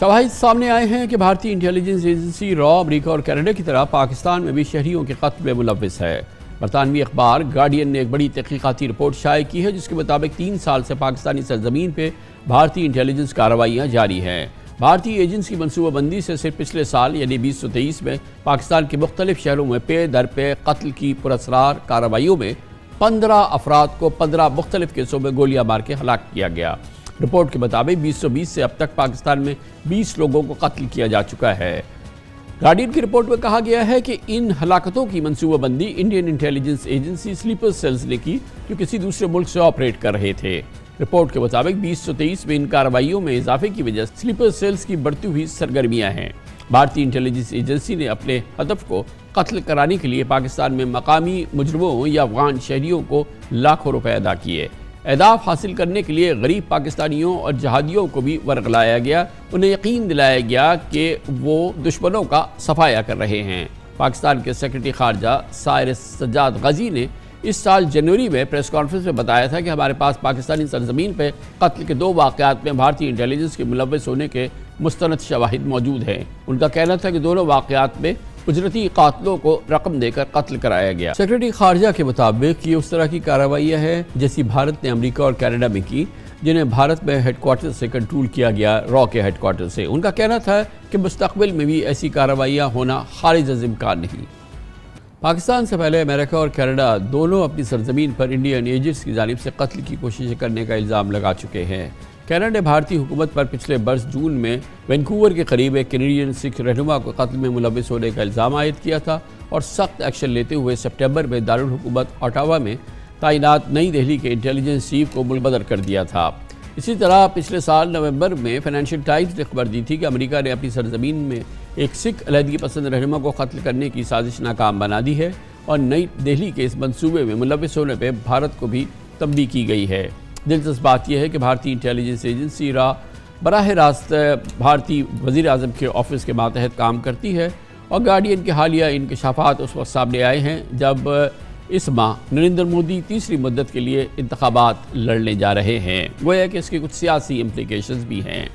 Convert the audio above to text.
शवाहिद सामने आए हैं कि भारतीय इंटेलिजेंस एजेंसी रॉ अमरीका और कनाडा की तरह पाकिस्तान में भी शहरीों के कत्ल में मुलविस है। बरतानवी अखबार गार्डियन ने एक बड़ी तहकीकती रिपोर्ट शाये की है, जिसके मुताबिक तीन साल से पाकिस्तानी सरजमीन पर भारतीय इंटेलिजेंस कार्रवाइयाँ जारी हैं। भारतीय एजेंसी मनसूबाबंदी से सिर्फ़ पिछले साल, यानी बीस सौ तेईस में, पाकिस्तान के मुख्तलिफ़ शहरों में पे दर पे कत्ल की पुरस्कार कार्रवाइयों में पंद्रह अफराद को पंद्रह मुख्तलिफ़ केसों में गोलियाँ मार के हलाक किया गया। रिपोर्ट के मुताबिक बीस सौ बीस से अब तक पाकिस्तान में बीस लोगों को कत्ल किया जा चुका है। गार्डियन की रिपोर्ट में कहा गया है कि इन हलाकतों की मनसूबाबंदी Indian intelligence agency sleeper cells ने की, जो किसी दूसरे मुल्क से ऑपरेट कर रहे थे। रिपोर्ट के मुताबिक बीस सौ तेईस में इन कार्रवाइयों में इजाफे की वजह स्लीपर सेल्स की बढ़ती हुई सरगर्मियाँ हैं। भारतीय इंटेलिजेंस एजेंसी ने अपने हदफ को कत्ल कराने के लिए पाकिस्तान में मकामी मुजरमों या अफगान शहरियों को लाखों रुपए अदा किए। अहदाफ हासिल करने के लिए गरीब पाकिस्तानियों और जहादियों को भी वर्गलाया गया। उन्हें यकीन दिलाया गया कि वो दुश्मनों का सफाया कर रहे हैं। पाकिस्तान के सेक्रेटरी खारजा सायरस सज्जाद गजी ने इस साल जनवरी में प्रेस कॉन्फ्रेंस में बताया था कि हमारे पास पाकिस्तानी सरजमीन पर कत्ल के दो वाक़ात में भारतीय इंटेलिजेंस के मुलवस होने के मुस्तनद शवाहिद मौजूद हैं। उनका कहना था कि दोनों वाक़ात में उजरती कातलों को रकम देकर कत्ल कराया गया। सेक्रेटरी खारजा के मुताबिक ये उस तरह की कार्रवाइयाँ हैं जैसी भारत ने अमरीका और कनाडा में की, जिन्हें भारत में हेडक्वार्टर से कंट्रोल किया गया रॉ के हेडक्वार्टर से। उनका कहना था कि मुस्तबिल में भी ऐसी कार्रवाइयाँ होना खारिज इम्कान नहीं। पाकिस्तान से पहले अमेरिका और कनाडा दोनों अपनी सरजमीन पर इंडियन एजेंट्स की जानब से कत्ल की कोशिश करने का इल्ज़ाम लगा चुके हैं। कनाडा ने भारतीय हुकूमत पर पिछले बरस जून में वैंकूवर के करीब एक कैनेडियन सिख रहनुमा को कत्ल में मुलविस होने का इल्ज़ाम आयद किया था और सख्त एक्शन लेते हुए सितंबर में दारकूमत ओटावा में तैनात नई दिल्ली के इंटेलिजेंस चीफ को मुलबदर कर दिया था। इसी तरह पिछले साल नवंबर में फाइनेंशियल टाइम्स ने खबर दी थी कि अमेरिका ने अपनी सरजमीन में एक सिख अलहदगी पसंद रहनुमा को कत्ल करने की साजिश नाकाम बना दी है और नई दिल्ली के इस मनसूबे में मुलविस होने पर भारत को भी तब्दी की गई है। दिलचस्प बात यह है कि भारतीय इंटेलिजेंस एजेंसी रा, बरह रास्त, भारतीय वजी अजम के ऑफ़िस के मातहत काम करती है और गार्डियन के हालिया इनकशाफात उस वक्त सामने आए हैं जब इस माह नरेंद्र मोदी तीसरी मदद के लिए इंतबात लड़ने जा रहे हैं। गोया कि इसके कुछ सियासी इम्प्लीकेशन भी हैं।